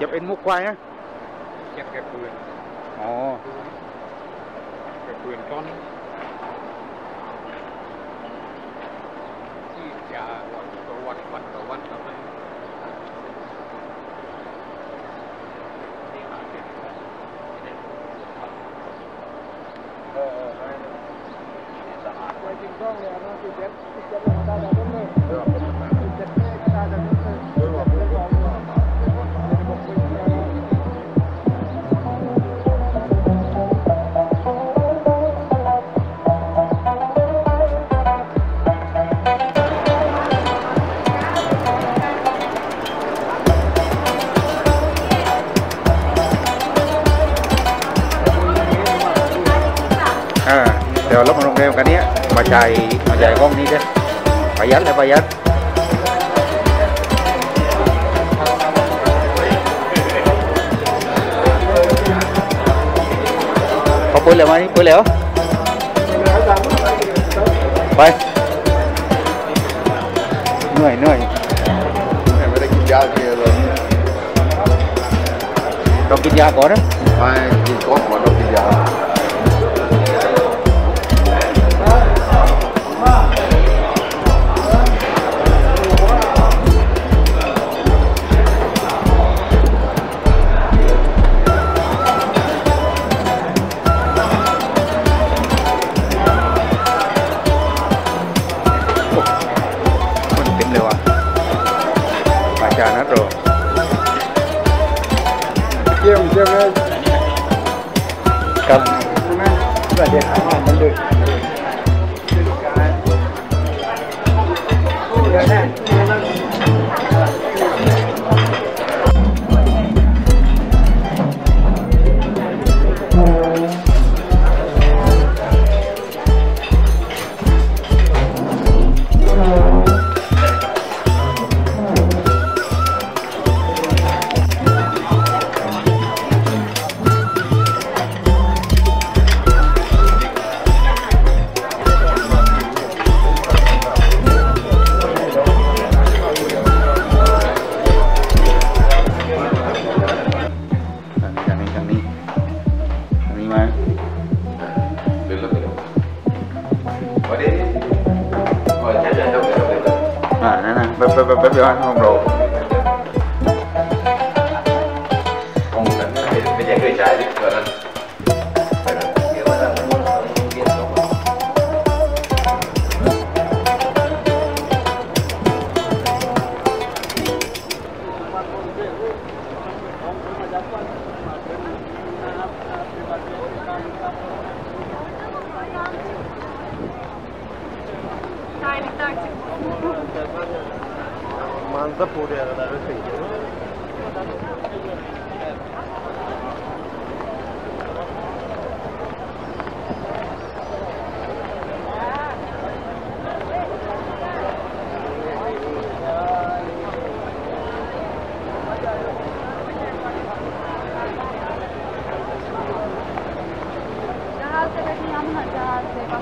จ็บเอ็นมุกควายนะเจ็บแกปืนอ๋อแกปืนก้อนที่ยาวันตัววัดวัน chạy chạy con đi chứ phải dắt là phải dắt có bối liệu mấy bối liệu bay nuôi nuôi. Em mới kinh dao kia rồi đâu kinh dao có đó ai kinh có mà đâu kinh dao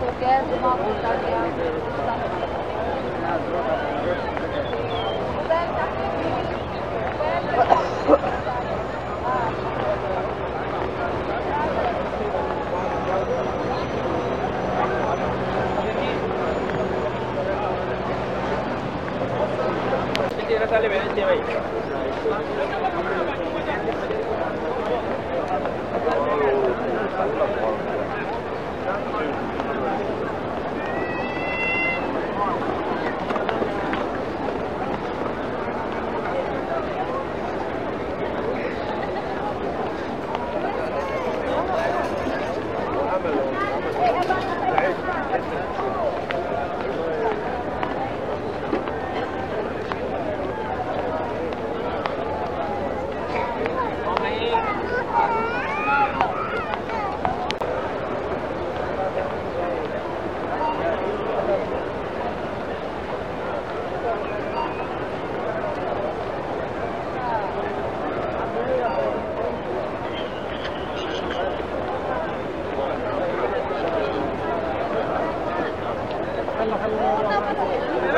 qualquer uma vontade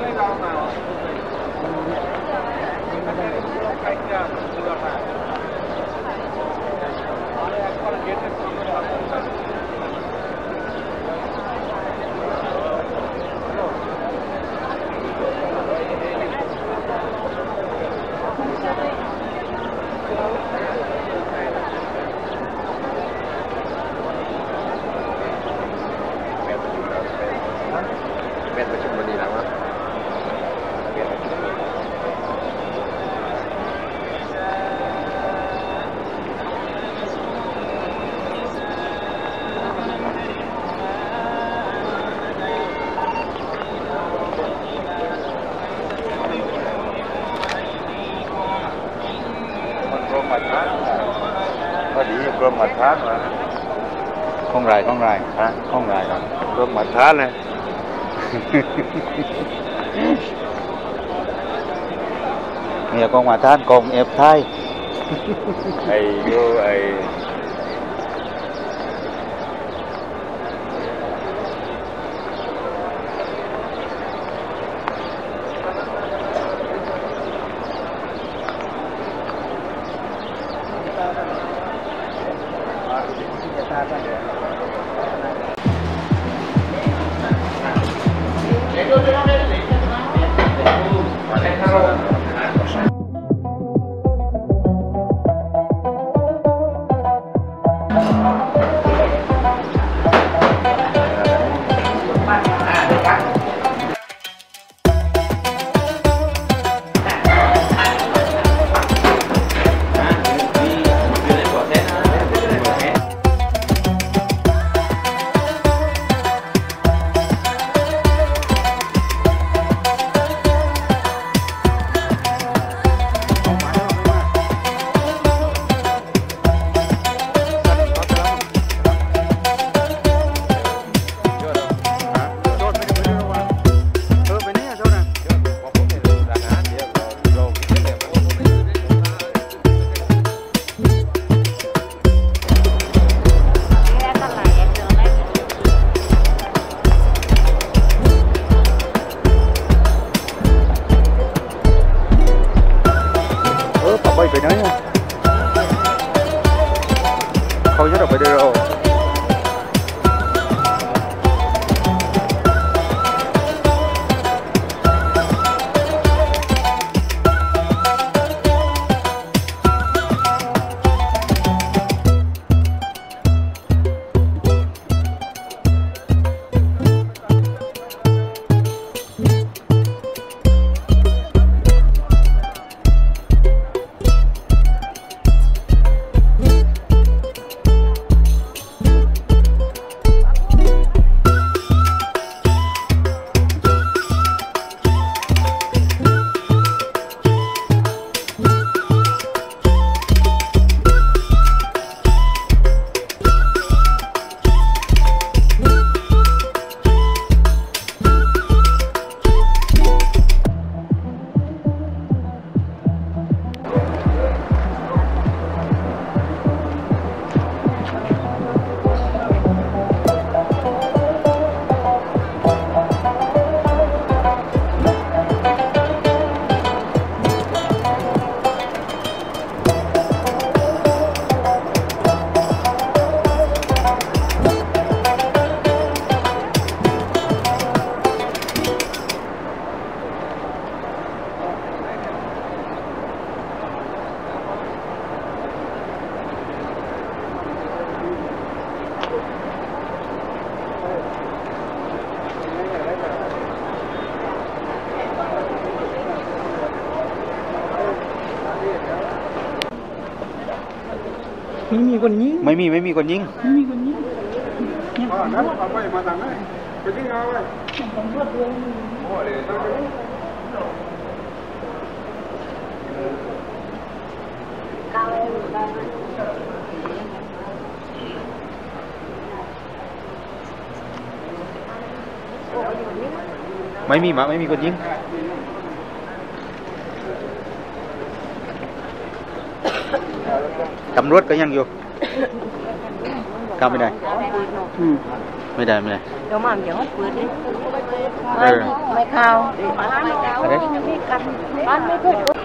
Thank you. พอดีกรมมาทานมาข้องไรข้องไรฮะข้องไรครับกรมมาทานเลย เนี่ยกองมาทา คนยิงไม่มีไม่มีคนยิงไม่มีคนยิงเนี่ยนั้นเอาไปมาทางไหนไปที่เอาไว้ตำรวจด้วยโอ้เลยต้องไม่มีมาไม่มีคนยิง ตำรวจก็ยังอยู่เข้าไม่ได้อืมไม่ได้ไม่ได้เดี๋ยวมันเดี๋ยวเปิดเลยเออไม่เข้าอะไรบ้านไม่ถูก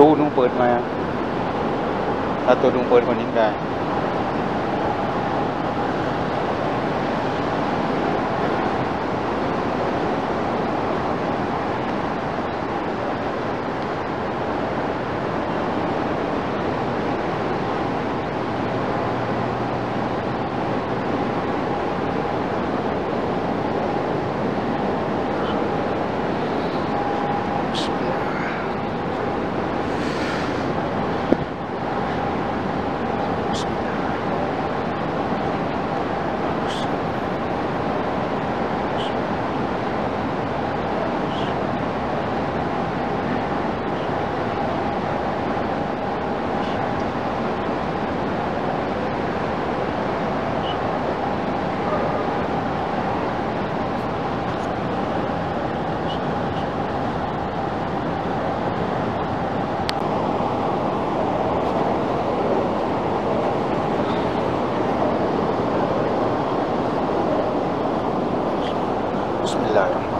ตู้นุ่งเปิดมา ถ้าตู้นุ่งเปิดคนนี้ได้ milagro.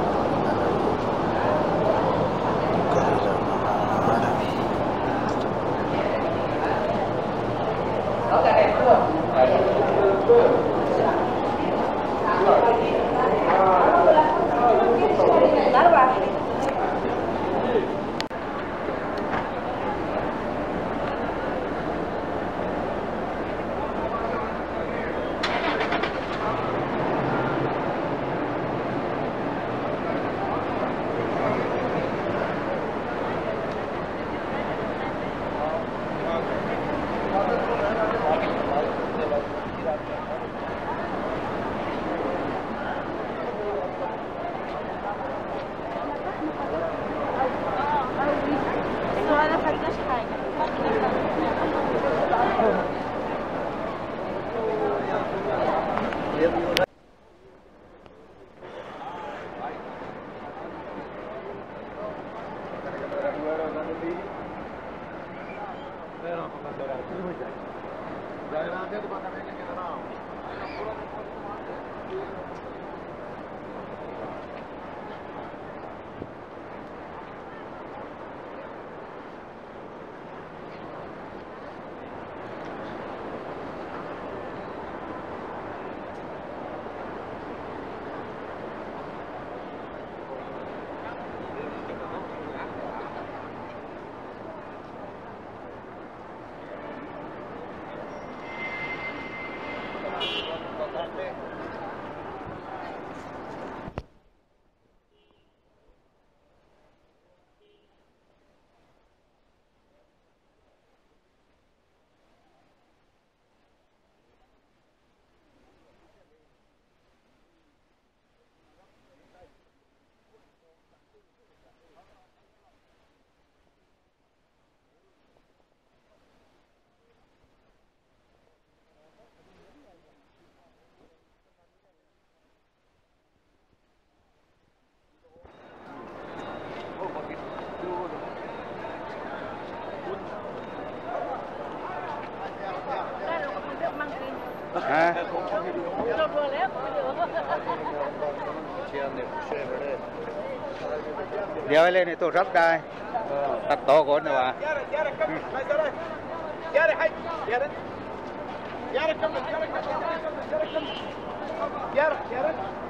chơi lên thì tôi rất đây tập tổ của nữa à Yeah, come on, come on, come on, come on, come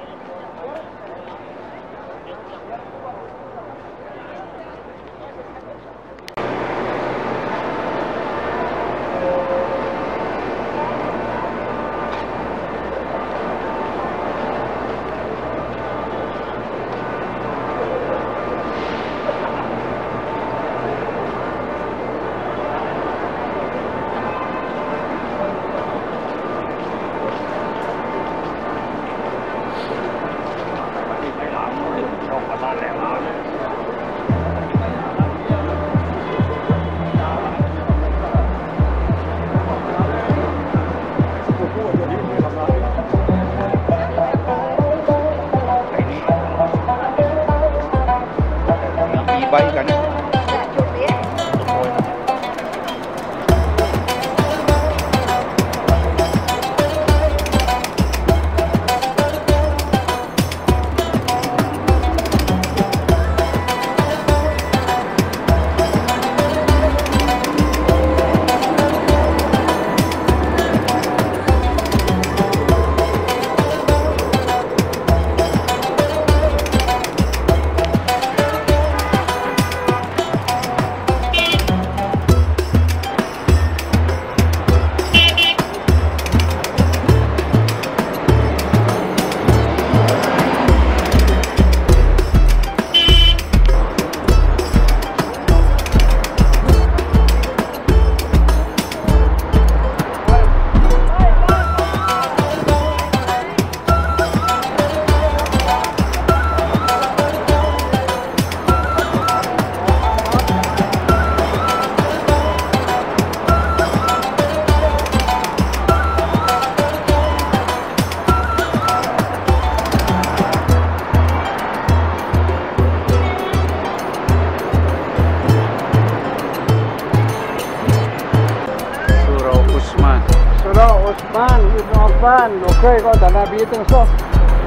Affan Okey kau tak Nabi itu so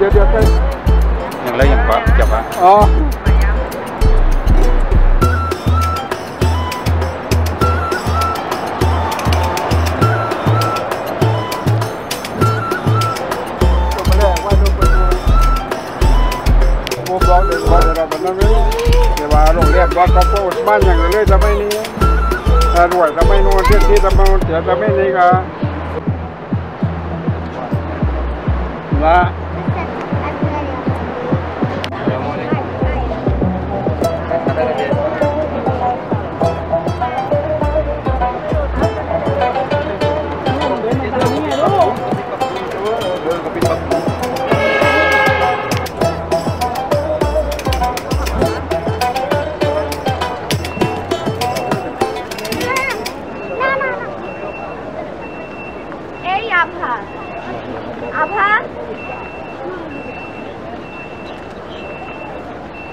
Dia dia kan Yang lain yang Pak siapa? Oh ผมบอกเลยว่าเราเป็นนักเรียนแต่ว่าโรงเรียนวัดบ้านอย่างเลยทำไมนี้ถ้ารวยทำไมนอนเที่ยงที่ทำไมเสียทำไมนี้ก็ 啊